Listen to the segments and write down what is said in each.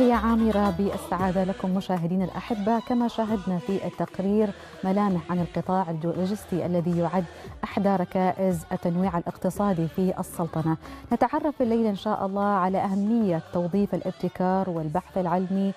تحية عامرة بالسعادة لكم مشاهدينا الأحبة كما شاهدنا في التقرير ملامح عن القطاع اللوجستي الذي يعد أحدى ركائز التنويع الاقتصادي في السلطنة. نتعرف الليلة إن شاء الله على أهمية توظيف الابتكار والبحث العلمي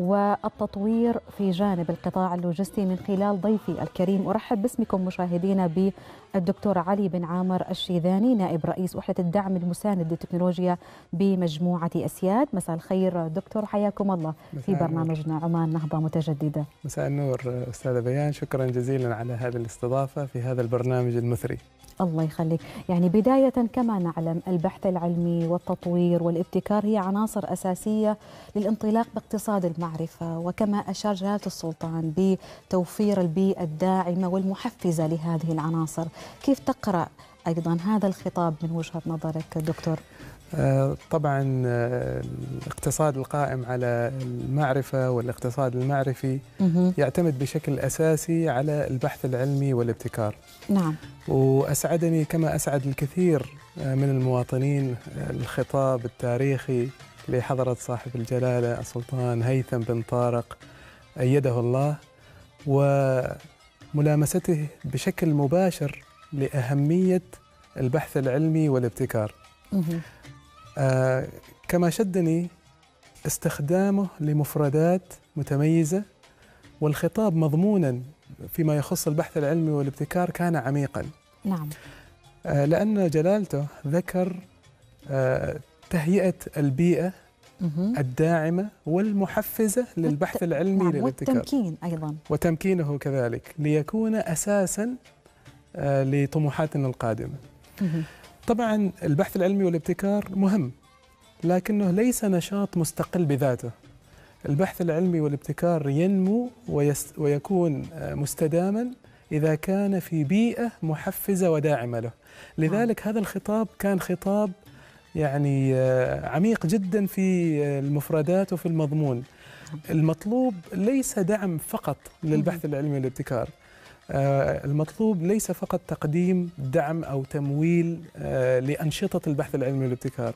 والتطوير في جانب القطاع اللوجستي من خلال ضيفي الكريم. أرحب باسمكم مشاهدينا بالدكتور علي بن عامر الشيذاني نائب رئيس وحدة الدعم المساند للتكنولوجيا بمجموعة أسياد. مساء الخير دكتور حياكم الله في برنامجنا عمان نهضة متجددة. مساء النور أستاذة بيان. شكرا جزيلا على هذه الاستضافة في هذا البرنامج المثري. الله يخليك. يعني بداية كما نعلم البحث العلمي والتطوير والابتكار هي عناصر أساسية للانطلاق باقتصاد المعرفة. وكما أشار جلالة السلطان بتوفير البيئة الداعمة والمحفزة لهذه العناصر. كيف تقرأ أيضا هذا الخطاب من وجهة نظرك دكتور؟ طبعا الاقتصاد القائم على المعرفة والاقتصاد المعرفي يعتمد بشكل أساسي على البحث العلمي والابتكار. نعم. وأسعدني كما أسعد الكثير من المواطنين الخطاب التاريخي لحضرة صاحب الجلالة السلطان هيثم بن طارق أيده الله وملامسته بشكل مباشر لأهمية البحث العلمي والابتكار. آه كما شدني استخدامه لمفردات متميزة والخطاب مضمونا فيما يخص البحث العلمي والابتكار كان عميقا. نعم. آه لأن جلالته ذكر آه تهيئة البيئة الداعمة والمحفزة للبحث العلمي نعم للابتكار. والتمكين أيضا. وتمكينه كذلك ليكون أساسا لطموحاتنا القادمة. طبعا البحث العلمي والابتكار مهم لكنه ليس نشاط مستقل بذاته. البحث العلمي والابتكار ينمو ويكون مستداما إذا كان في بيئة محفزة وداعمة له. لذلك هذا الخطاب كان خطاب يعني عميق جدا في المفردات وفي المضمون. المطلوب ليس دعم فقط للبحث العلمي والابتكار المطلوب ليس فقط تقديم دعم أو تمويل لأنشطة البحث العلمي والابتكار.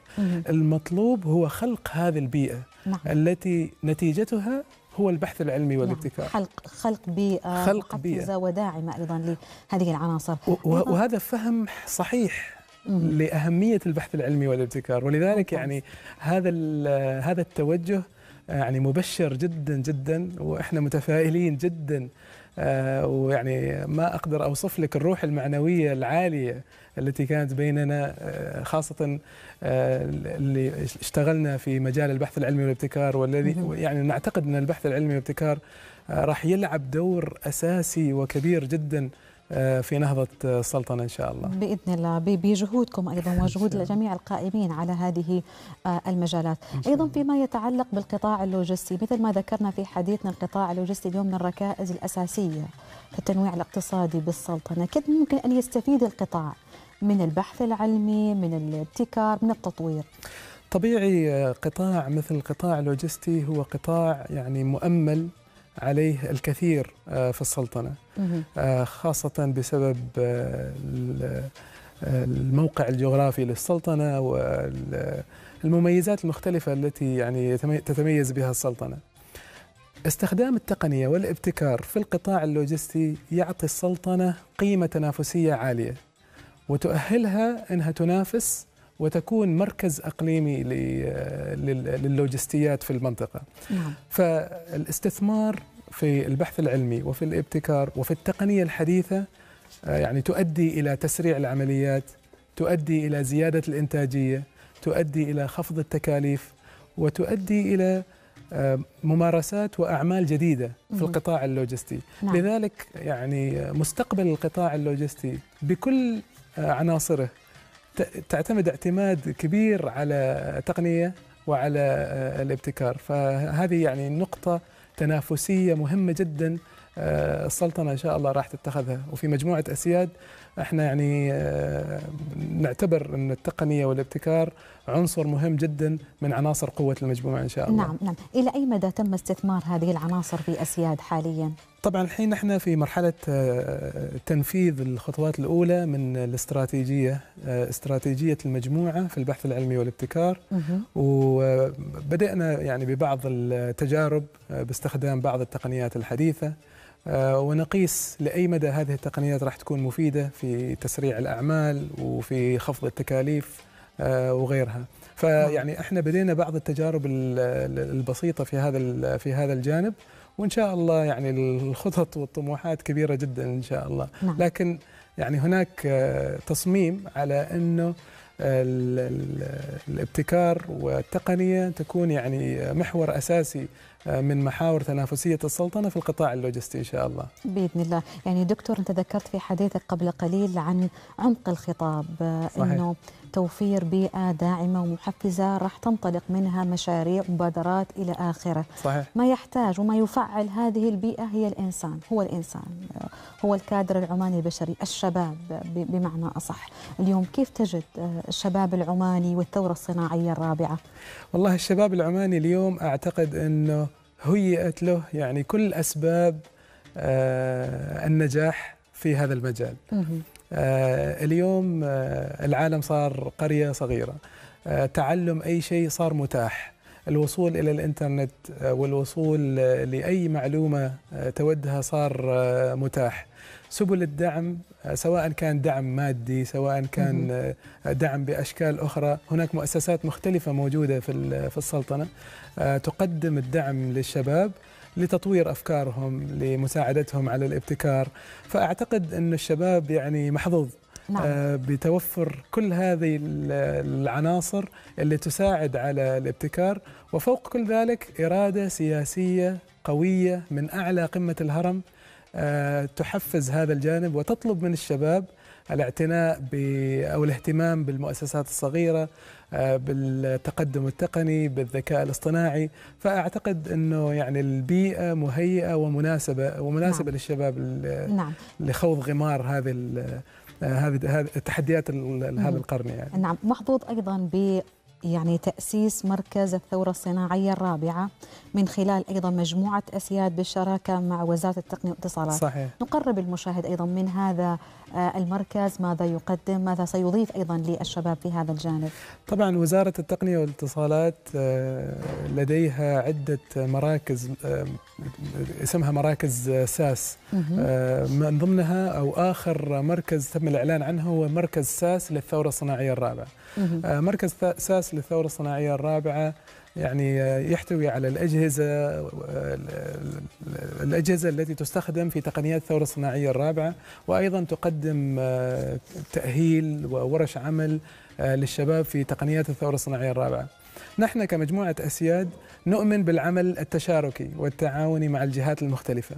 المطلوب هو خلق هذه البيئة نعم. التي نتيجتها هو البحث العلمي والابتكار. نعم. خلق خلق بيئة خلق بيئة. وداعمة أيضا لهذه العناصر. وهذا فهم صحيح لأهمية البحث ويعني والابتكار. ولذلك يعني هذا هذا التوجه يعني مبشر جدا جدا وإحنا متفائلين جدا آه ويعني ما أقدر أوصف لك الروح المعنوية العالية التي كانت بيننا آه خاصة آه اللي اشتغلنا في مجال البحث العلمي والابتكار والذي يعني نعتقد أن البحث العلمي والابتكار راح يلعب دور أساسي وكبير جدا في نهضة السلطنة إن شاء الله. بإذن الله بجهودكم أيضا وجهود جميع القائمين على هذه المجالات. أيضا فيما يتعلق بالقطاع اللوجستي مثل ما ذكرنا في حديثنا القطاع اللوجستي اليوم من الركائز الأساسية في التنويع الاقتصادي بالسلطنة. كيف ممكن أن يستفيد القطاع؟ من البحث العلمي من الابتكار من التطوير؟ طبيعي قطاع مثل القطاع اللوجستي هو قطاع يعني مؤمل عليه الكثير في السلطنة. خاصة بسبب الموقع الجغرافي للسلطنة والمميزات المختلفة التي يعني تتميز بها السلطنة. استخدام التقنية والابتكار في القطاع اللوجستي يعطي السلطنة قيمة تنافسية عالية وتؤهلها أنها تنافس وتكون مركز أقليمي للوجستيات في المنطقة. نعم. فالاستثمار في البحث العلمي وفي الابتكار وفي التقنية الحديثة يعني تؤدي إلى تسريع العمليات، تؤدي إلى زيادة الإنتاجية، تؤدي إلى خفض التكاليف وتؤدي إلى ممارسات وأعمال جديدة في القطاع اللوجستي، نعم. لذلك يعني مستقبل القطاع اللوجستي بكل عناصره تعتمد اعتماد كبير على التقنية وعلى الابتكار. فهذه يعني نقطة تنافسية مهمة جدا السلطنة إن شاء الله راح تتخذها. وفي مجموعة أسياد إحنا يعني نعتبر أن التقنية والابتكار عنصر مهم جدا من عناصر قوة المجموعة إن شاء الله. نعم نعم. إلى أي مدى تم استثمار هذه العناصر في أسياد حاليا؟ طبعا الحين إحنا في مرحلة آه، تنفيذ الخطوات الأولى من الاستراتيجية آه، استراتيجية المجموعة في البحث العلمي والابتكار. وبدانا يعني ببعض التجارب آه، باستخدام بعض التقنيات الحديثة. ونقيس لأي مدى هذه التقنيات راح تكون مفيدة في تسريع الأعمال وفي خفض التكاليف وغيرها فيعني إحنا بدينا بعض التجارب البسيطة في هذا في هذا الجانب وإن شاء الله يعني الخطط والطموحات كبيرة جدا إن شاء الله نعم. لكن يعني هناك آه، تصميم على إنه الابتكار والتقنية تكون يعني محور أساسي آه، من محاور تنافسية السلطنة في القطاع اللوجستي إن شاء الله. بإذن الله، يعني دكتور أنت ذكرت في حديثك قبل قليل عن عمق الخطاب صحيح. إنه توفير بيئة داعمة ومحفزة راح تنطلق منها مشاريع مبادرات إلى آخره. صحيح. ما يحتاج وما يفعل هذه البيئة هي الإنسان هو الإنسان هو الكادر العماني البشري الشباب بمعنى أصح. اليوم كيف تجد الشباب العماني والثورة الصناعية الرابعة؟ والله الشباب العماني اليوم أعتقد أنه هيئت له يعني كل أسباب آه، النجاح في هذا المجال. اليوم آه، العالم صار قرية صغيرة. آه، تعلم أي شيء صار متاح. الوصول إلى الإنترنت والوصول لأي معلومة تودها صار متاح. سبل الدعم سواء كان دعم مادي سواء كان دعم بأشكال أخرى هناك مؤسسات مختلفة موجودة في في السلطنة. تقدم الدعم للشباب. لتطوير أفكارهم لمساعدتهم على الابتكار فأعتقد أن الشباب يعني محظوظ نعم. آه، بتوفر كل هذه العناصر اللي تساعد على الابتكار وفوق كل ذلك إرادة سياسية قوية من أعلى قمة الهرم آه، تحفز هذا الجانب وتطلب من الشباب الاعتناء أو الاهتمام بالمؤسسات الصغيرة آه، بالتقدم التقني بالذكاء الاصطناعي فأعتقد إنه يعني البيئة مهيئة ومناسبة ومناسبة نعم. للشباب نعم. لخوض غمار هذه هذه التحديات هذا القرن يعني نعم محظوظ أيضا ب يعني تأسيس مركز الثورة الصناعية الرابعة من خلال أيضا مجموعة أسياد بالشراكة مع وزارة التقنية والإتصالات صحيح. نقرب المشاهد أيضا من هذا المركز ماذا يقدم ماذا سيضيف أيضا للشباب في هذا الجانب؟ طبعا وزارة التقنية والاتصالات آه، لديها عدة مراكز آه، اسمها مراكز ساس. من ضمنها أو آخر مركز تم الإعلان عنه هو مركز ساس للثورة الصناعية الرابعة. مركز ساس للثورة الصناعية الرابعة يعني يحتوي على الأجهزة الأجهزة التي تستخدم في تقنيات الثورة الصناعية الرابعة وأيضا تقدم آه، تأهيل وورش عمل آه، للشباب في تقنيات الثورة الصناعية الرابعة. نحن كمجموعة أسياد نؤمن بالعمل التشاركي والتعاوني مع الجهات المختلفة.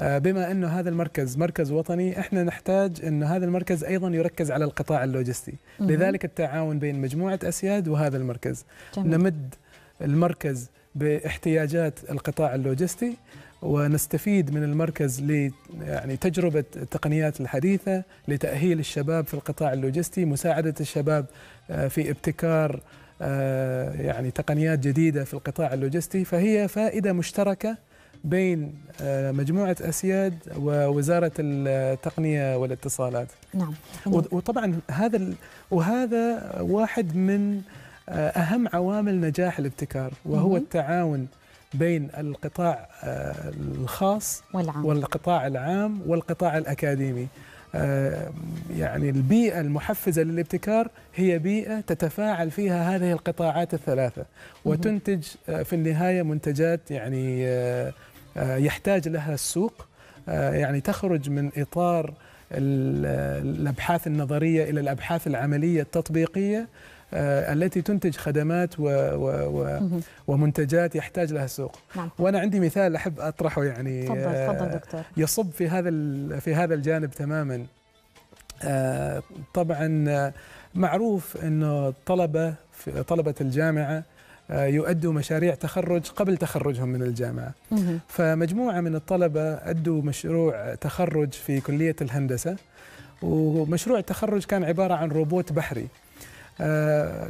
آه، بما أنه هذا المركز مركز وطني إحنا نحتاج أن هذا المركز أيضا يركز على القطاع اللوجستي. لذلك التعاون بين مجموعة أسياد وهذا المركز. جميل. نمد المركز باحتياجات القطاع اللوجستي ونستفيد من المركز ل يعني تجربة التقنيات الحديثة لتأهيل الشباب في القطاع اللوجستي مساعدة الشباب آه، في ابتكار آه، يعني تقنيات جديدة في القطاع اللوجستي. فهي فائدة مشتركة بين آه، مجموعة أسياد ووزارة التقنية والاتصالات. نعم. وطبعا هذا وهذا واحد من أهم عوامل نجاح الابتكار وهو التعاون بين القطاع آه، الخاص والعام. والقطاع العام والقطاع الأكاديمي. آه، يعني البيئة المحفزة للابتكار هي بيئة تتفاعل فيها هذه القطاعات الثلاثة وتنتج آه، في النهاية منتجات يعني يحتاج لها السوق. يعني تخرج من إطار الأبحاث النظرية إلى الأبحاث العملية التطبيقية آه، التي تنتج خدمات و و و ومنتجات يحتاج لها السوق. نعم. وأنا عندي مثال أحب أطرحه يعني تفضل تفضل آه، دكتور. يصب في هذا في هذا الجانب تماما. آه، طبعا معروف إنه طلبة طلبة الجامعة يؤدوا مشاريع تخرج قبل تخرجهم من الجامعة. فمجموعة من الطلبة أدوا مشروع تخرج في كلية الهندسة. ومشروع التخرج كان عبارة عن روبوت بحري. آه،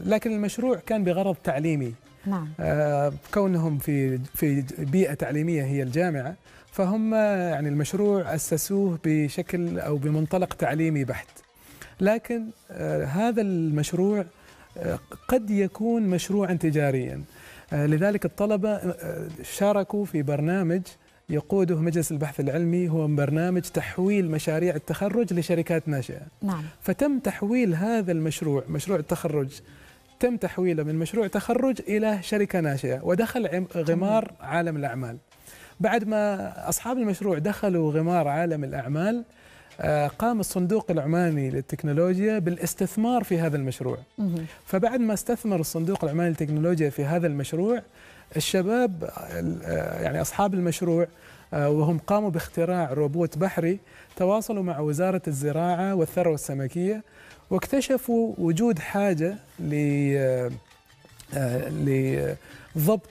لكن المشروع كان بغرض تعليمي. نعم. آه، كونهم في في بيئة تعليمية هي الجامعة فهم يعني المشروع أسسوه بشكل أو بمنطلق تعليمي بحت. لكن آه، هذا المشروع آه، قد يكون مشروعا تجاريا. آه، لذلك الطلبة شاركوا في برنامج يقوده مجلس البحث العلمي هو برنامج تحويل مشاريع التخرج لشركات ناشئة. نعم. فتم تحويل هذا المشروع مشروع التخرج تم تحويله من مشروع تخرج إلى شركة ناشئة ودخل غمار عالم الأعمال. بعد ما أصحاب المشروع دخلوا غمار عالم الأعمال آه، قام الصندوق العماني للتكنولوجيا بالاستثمار في هذا المشروع. فبعد ما استثمر الصندوق العماني للتكنولوجيا في هذا المشروع الشباب آه، يعني أصحاب المشروع آه، وهم قاموا باختراع روبوت بحري تواصلوا مع وزارة الزراعة والثروة السمكية واكتشفوا وجود حاجة لضبط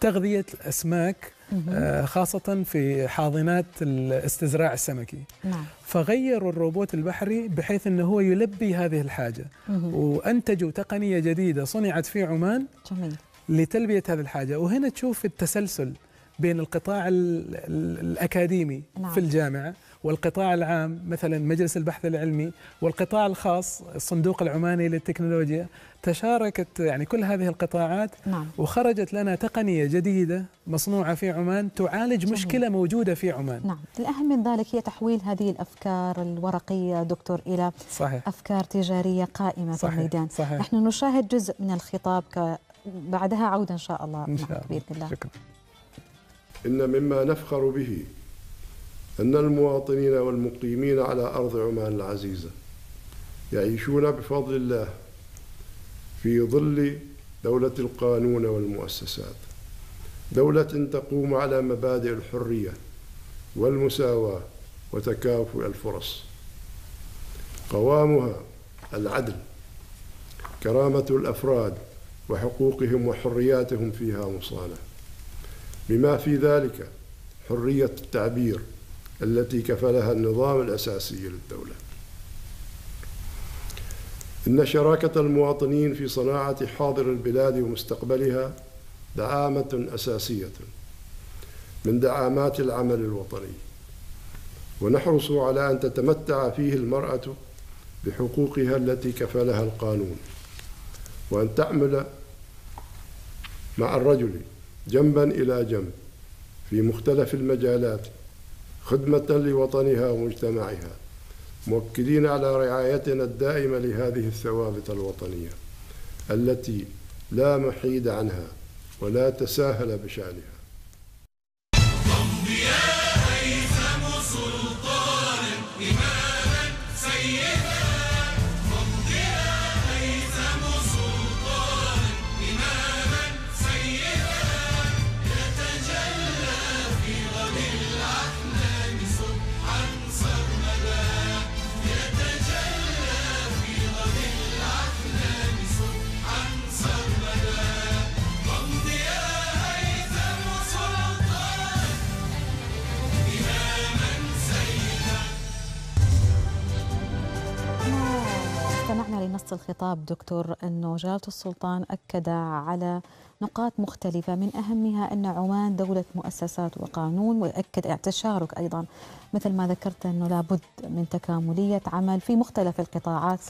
تغذية الأسماك آه، خاصة في حاضنات الاستزراع السمكي. نعم. فغيروا الروبوت البحري بحيث أنه هو يلبي هذه الحاجة. وأنتجوا تقنية جديدة صنعت في عمان. جميل. لتلبية هذه الحاجة وهنا تشوف التسلسل بين القطاع الأكاديمي نعم. في الجامعة والقطاع العام مثلا مجلس البحث العلمي والقطاع الخاص الصندوق العماني للتكنولوجيا تشاركت يعني كل هذه القطاعات نعم. وخرجت لنا تقنية جديدة مصنوعة في عمان تعالج جميل. مشكلة موجودة في عمان نعم الأهم من ذلك هي تحويل هذه الأفكار الورقية دكتور إلى صحيح. أفكار تجارية قائمة صحيح. في الميدان صحيح. نحن نشاهد جزء من الخطاب ك... بعدها عودة إن شاء الله إن شاء الله. بإذن الله شكرا. إن مما نفخر به أن المواطنين والمقيمين على أرض عمان العزيزة يعيشون بفضل الله في ظل دولة القانون والمؤسسات دولة تقوم على مبادئ الحرية والمساواة وتكافؤ الفرص قوامها العدل كرامة الأفراد وحقوقهم وحرياتهم فيها مصانة بما في ذلك حرية التعبير التي كفلها النظام الأساسي للدولة. إن شراكة المواطنين في صناعة حاضر البلاد ومستقبلها دعامة أساسية من دعامات العمل الوطني. ونحرص على أن تتمتع فيه المرأة بحقوقها التي كفلها القانون. وأن تعمل مع الرجل جنبا إلى جنب في مختلف المجالات خدمة لوطنها ومجتمعها مؤكدين على رعايتنا الدائمة لهذه الثوابت الوطنية التي لا محيد عنها ولا تساهل بشأنها. الخطاب دكتور أنه جلالة السلطان أكد على نقاط مختلفة من أهمها أن عمان دولة مؤسسات وقانون ويأكد التشارك أيضا. مثل ما ذكرت أنه لابد من تكاملية عمل في مختلف القطاعات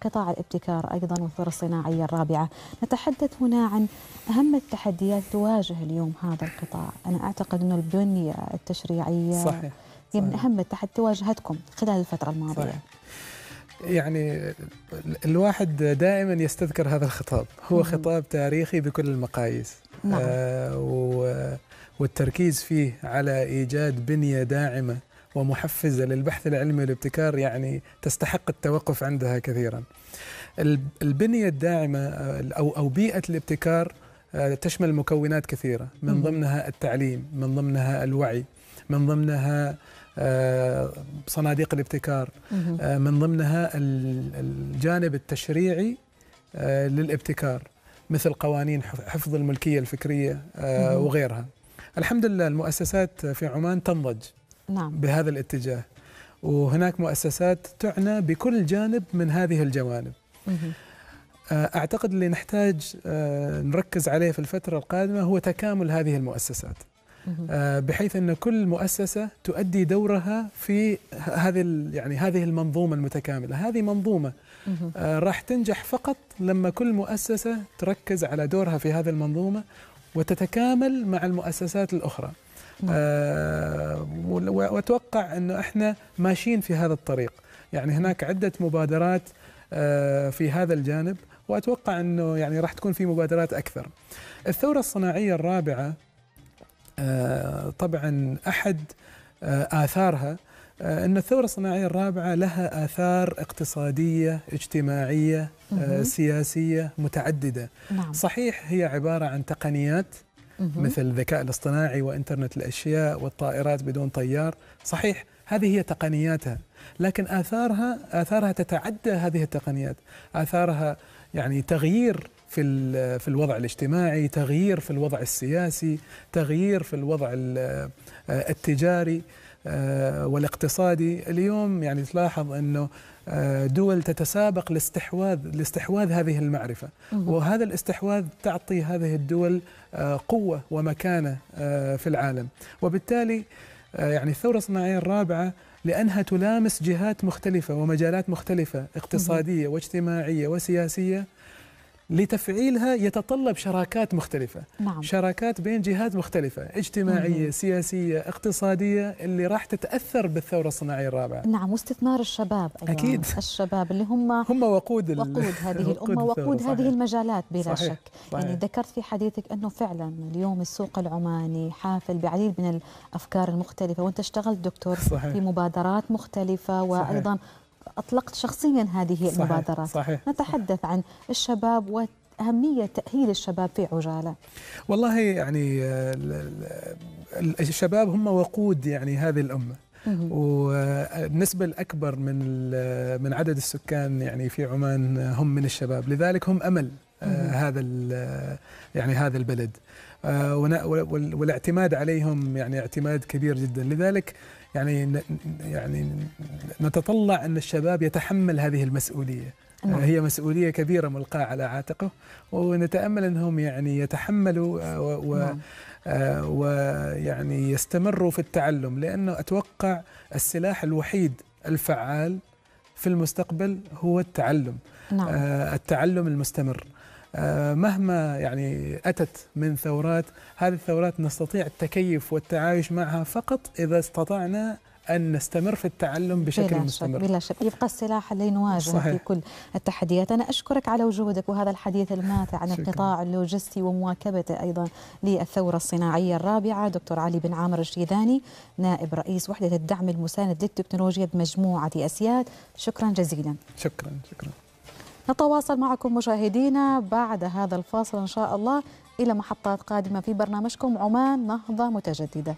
كقطاع الابتكار أيضا والثورة الصناعية الرابعة. نتحدث هنا عن أهم التحديات تواجه اليوم هذا القطاع. أنا أعتقد أنه البنية التشريعية صحيح. هي من أهم التحديات تواجهتكم خلال الفترة الماضية. صحيح. يعني الواحد دائما يستذكر هذا الخطاب. هو خطاب تاريخي بكل المقاييس. نعم. آه والتركيز فيه على إيجاد بنية داعمة ومحفزة للبحث العلمي والابتكار يعني تستحق التوقف عندها كثيرا. البنية الداعمة أو أو بيئة الابتكار آه، تشمل مكونات كثيرة. من ضمنها التعليم من ضمنها الوعي من ضمنها آه، صناديق الابتكار آه، من ضمنها الجانب التشريعي آه، للابتكار مثل قوانين حفظ الملكية الفكرية وغيرها. الحمد لله المؤسسات في عمان تنضج نعم. بهذا الاتجاه وهناك مؤسسات تعنى بكل جانب من هذه الجوانب. أعتقد اللي نحتاج نركز عليه في الفترة القادمة هو تكامل هذه المؤسسات. آه، بحيث أن كل مؤسسة تؤدي دورها في هذه يعني هذه المنظومة المتكاملة، هذه منظومة آه، راح تنجح فقط لما كل مؤسسة تركز على دورها في هذه المنظومة وتتكامل مع المؤسسات الأخرى. آه وأتوقع انه إحنا ماشيين في هذا الطريق، يعني هناك عدة مبادرات آه في هذا الجانب وأتوقع أنه يعني راح تكون في مبادرات أكثر. الثورة الصناعية الرابعة طبعا أحد آه آثارها آه، أن الثورة الصناعية الرابعة لها آثار اقتصادية اجتماعية آه، سياسية متعددة. نعم. صحيح هي عبارة عن تقنيات مثل الذكاء الاصطناعي وإنترنت الأشياء والطائرات بدون طيار. صحيح هذه هي تقنياتها لكن آثارها آثارها تتعدى هذه التقنيات. آثارها يعني تغيير في في الوضع الاجتماعي، تغيير في الوضع السياسي، تغيير في الوضع آه، التجاري، آه، والاقتصادي. اليوم يعني تلاحظ إنه آه، دول تتسابق لاستحواذ لاستحواذ هذه المعرفة. وهذا الاستحواذ تعطي هذه الدول قوة ومكانة في العالم. وبالتالي يعني الثورة الصناعية الرابعة لأنها تلامس جهات مختلفة ومجالات مختلفة اقتصادية واجتماعية وسياسية. لتفعيلها يتطلب شراكات مختلفة نعم. شراكات بين جهات مختلفة اجتماعية مم. سياسية اقتصادية اللي راح تتأثر بالثورة الصناعية الرابعة نعم واستثمار الشباب أيضا أكيد الشباب اللي هم هم وقود وقود هذه الأمة وقود صحيح. هذه المجالات بلا صحيح. شك صحيح. يعني ذكرت في حديثك أنه فعلا اليوم السوق العماني حافل بعديد من الأفكار المختلفة وأنت اشتغلت دكتور صحيح. في مبادرات مختلفة وأيضا صحيح. أطلقت شخصيا هذه صحيح المبادرات. صحيح. نتحدث عن الشباب وأهمية تأهيل الشباب في عجالة. والله يعني الشباب هم وقود يعني هذه الأمة. والنسبة الأكبر من من عدد السكان يعني في عمان هم من الشباب. لذلك هم أمل آه، هذا يعني هذا البلد. آه، والاعتماد عليهم يعني اعتماد كبير جدا لذلك يعني يعني نتطلع أن الشباب يتحمل هذه المسؤولية نعم. هي مسؤولية كبيرة ملقاة على عاتقه ونتأمل أنهم يعني يتحملوا آه، و نعم. آه، ويعني يستمروا في التعلم لأنه أتوقع السلاح الوحيد الفعال في المستقبل هو التعلم نعم. آه، التعلم المستمر آه، مهما يعني أتت من ثورات هذه الثورات نستطيع التكيف والتعايش معها فقط إذا استطعنا أن نستمر في التعلم بشكل بلا مستمر. شك بلا شك. يبقى السلاح اللي نواجه صحيح. في كل التحديات. أنا أشكرك على وجودك وهذا الحديث الماتع عن القطاع اللوجستي ومواكبته أيضا للثورة الصناعية الرابعة. دكتور علي بن عامر الشيذاني نائب رئيس وحدة الدعم المساند للتكنولوجيا بمجموعة أسياد. شكرا جزيلا. شكرا شكرا. نتواصل معكم مشاهدينا بعد هذا الفاصل إن شاء الله. إلى محطات قادمة في برنامجكم عمان نهضة متجددة.